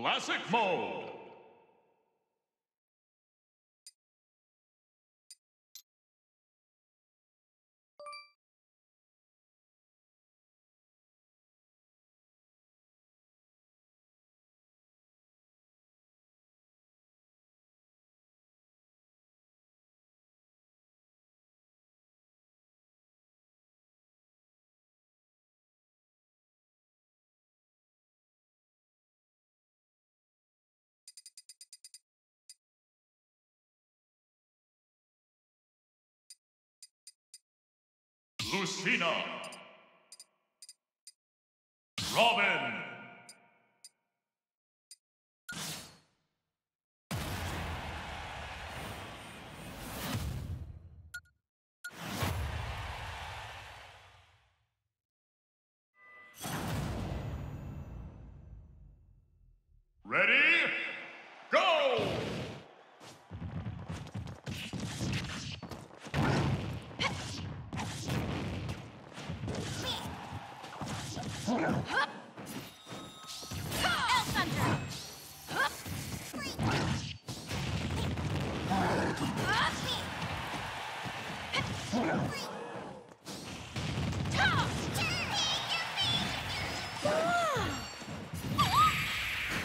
Classic mode. Lucina. Robin.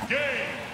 Game!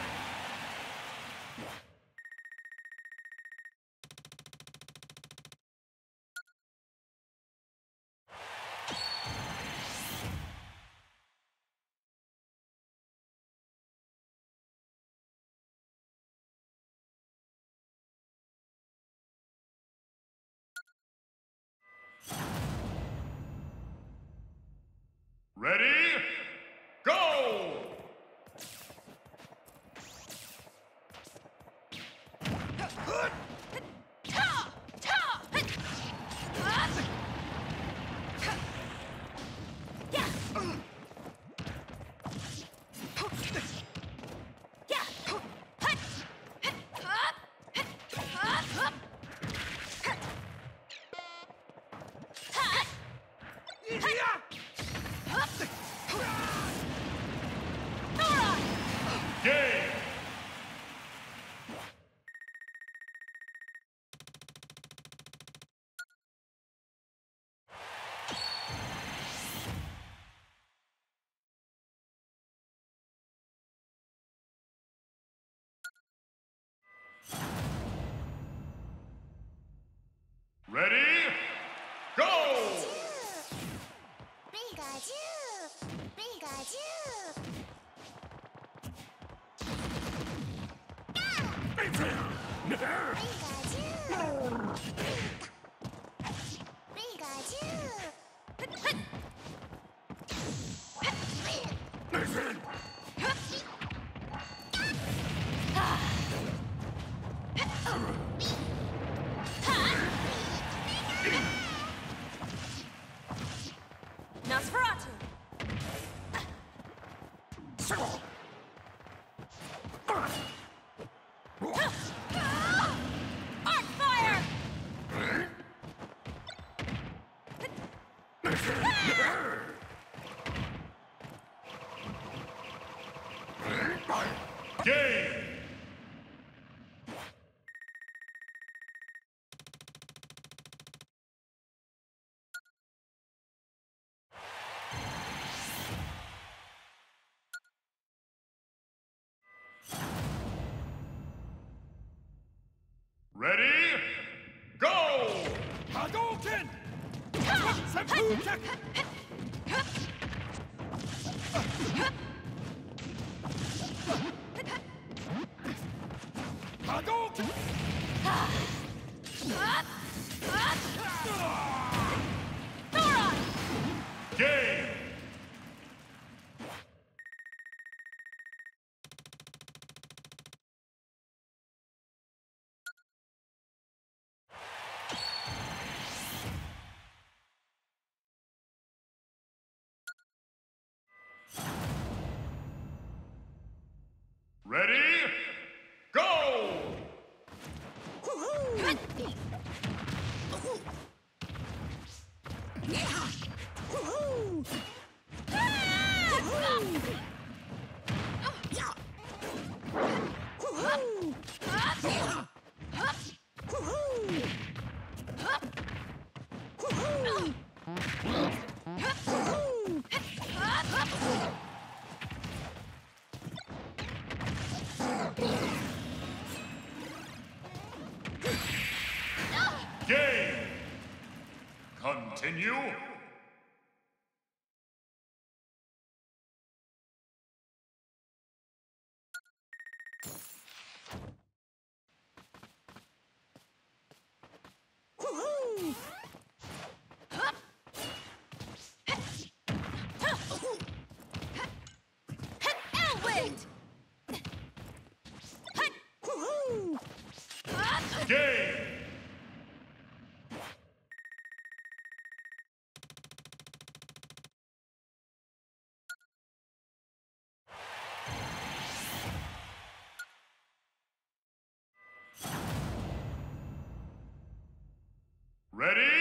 Huh! Game! Ready? Go! Hadouken! Seppuku! Elwind! Game. Ready?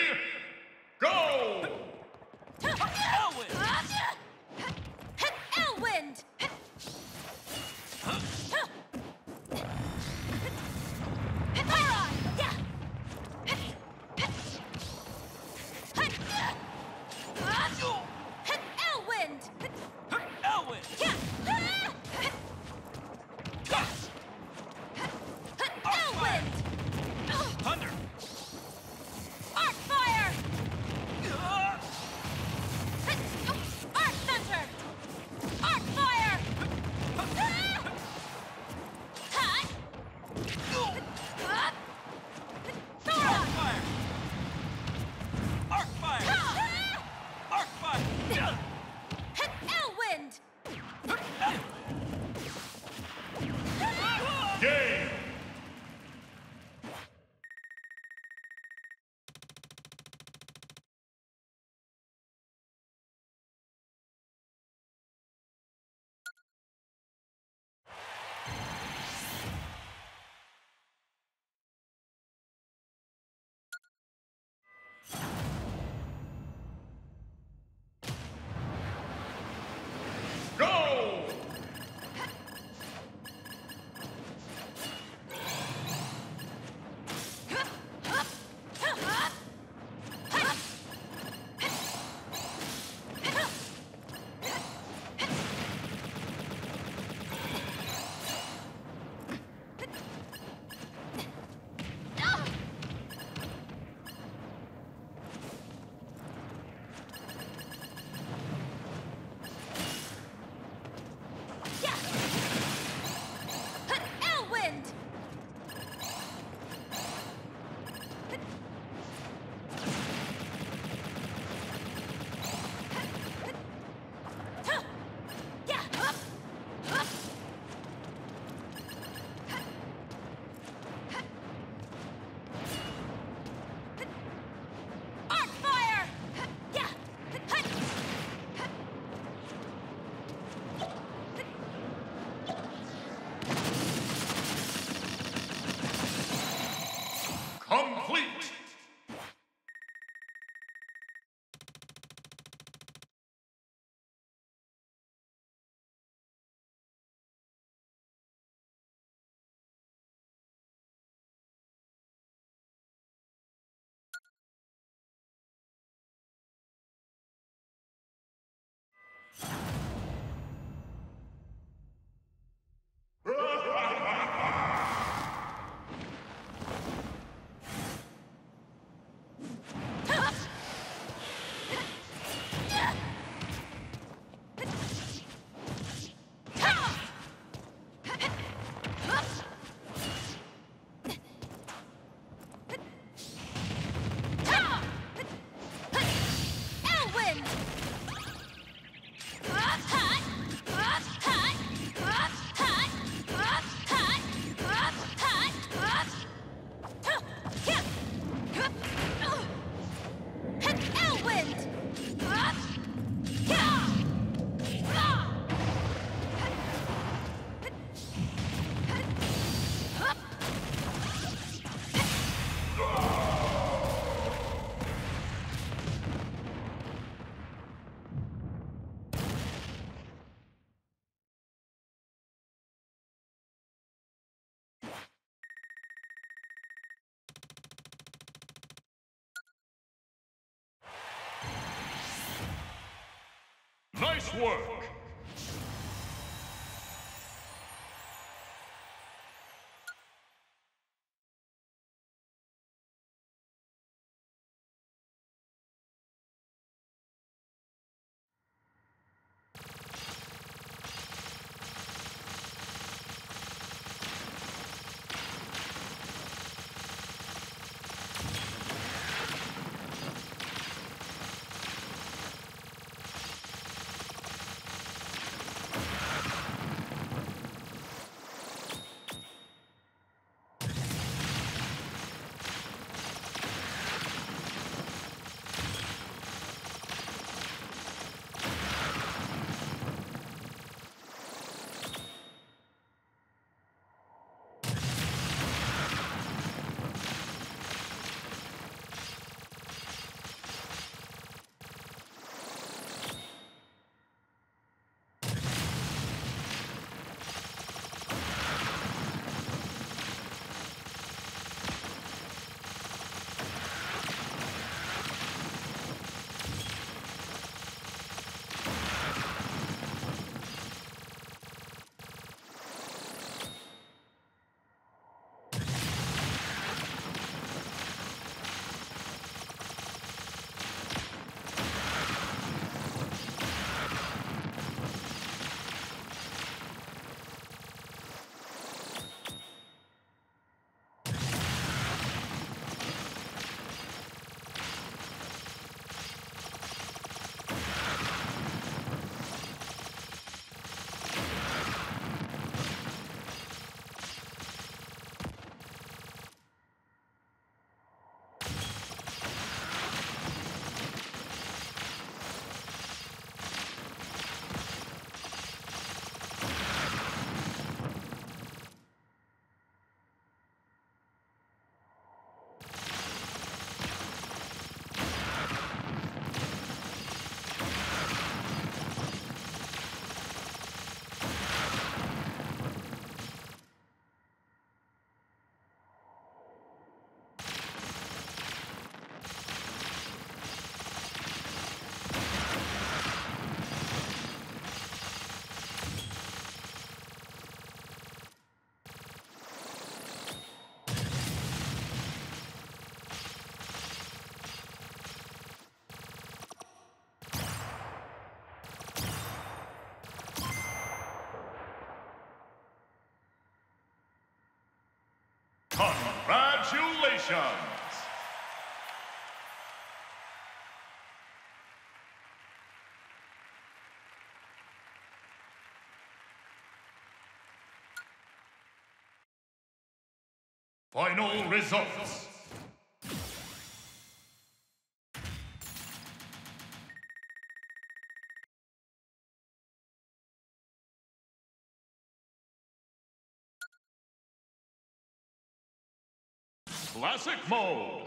Nice Congratulations! Final results. Classic mode.